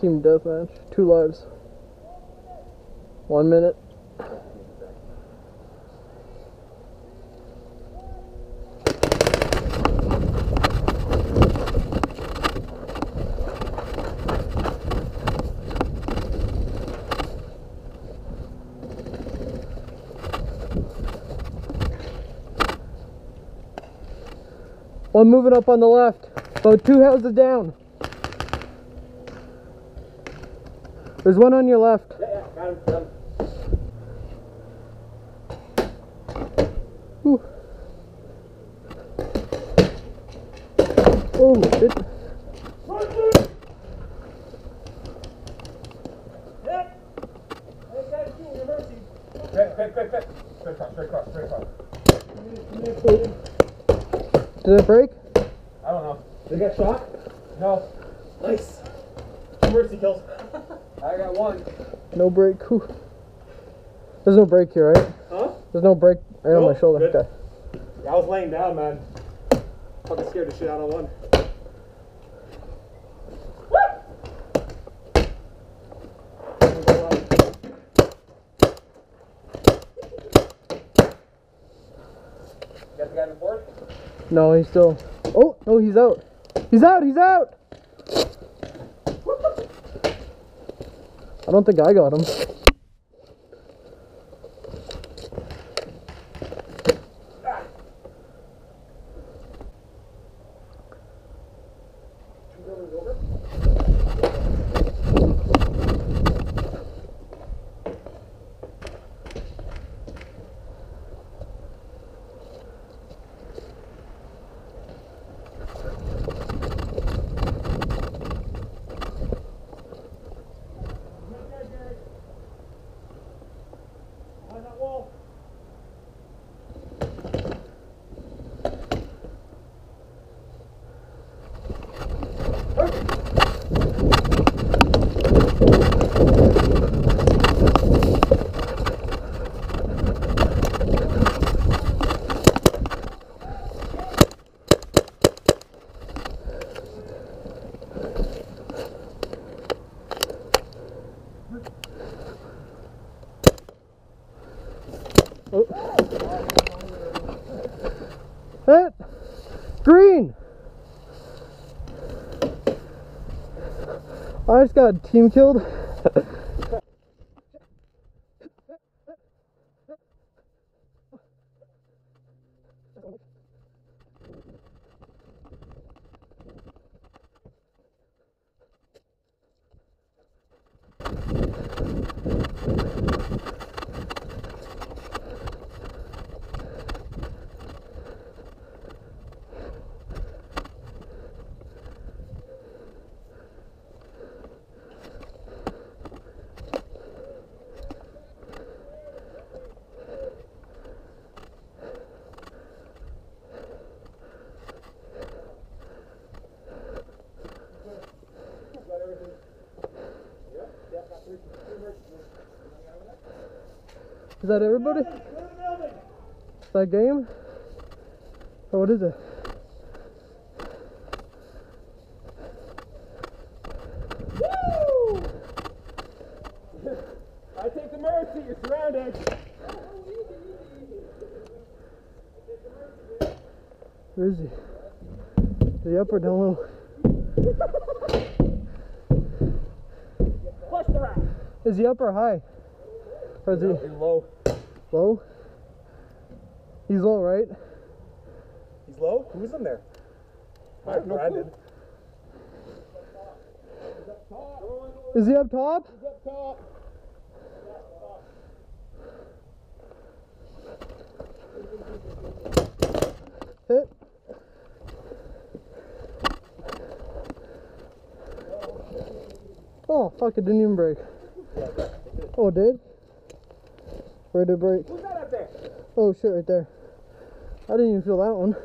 Team deathmatch. Two lives. One minute. One moving up on the left. About two houses down. There's one on your left. Yeah, yeah, got him. Ooh. Oh shit. Quick, quick, quick, quick. Straight across, straight across, straight across. Did it break? I don't know. They got shot? No. Nice. Two mercy kills. I got one. No break. Whew. There's no break here, right? Huh? There's no break right on my shoulder. good. Okay. I was laying down, man. Fucking scared the shit out of one. Got the guy before? No, he's still. Oh no, he's out. He's out. He's out. I don't think I got him. Hit. Green. I just got team killed. Is that everybody? Is that game? Or what is it? Woo! I take the mercy, you're surrounded. Where is he? Is he up or down low? Flush the rat. Is he up or high? Or is he He's low. low? He's low, right? He's low? Who's in there? I have no Brandon. Is he up top? Hit. Oh, fuck, it didn't even break. Oh, it did? Where did it break? Who's that up there? Oh, shit, right there. I didn't even feel that one.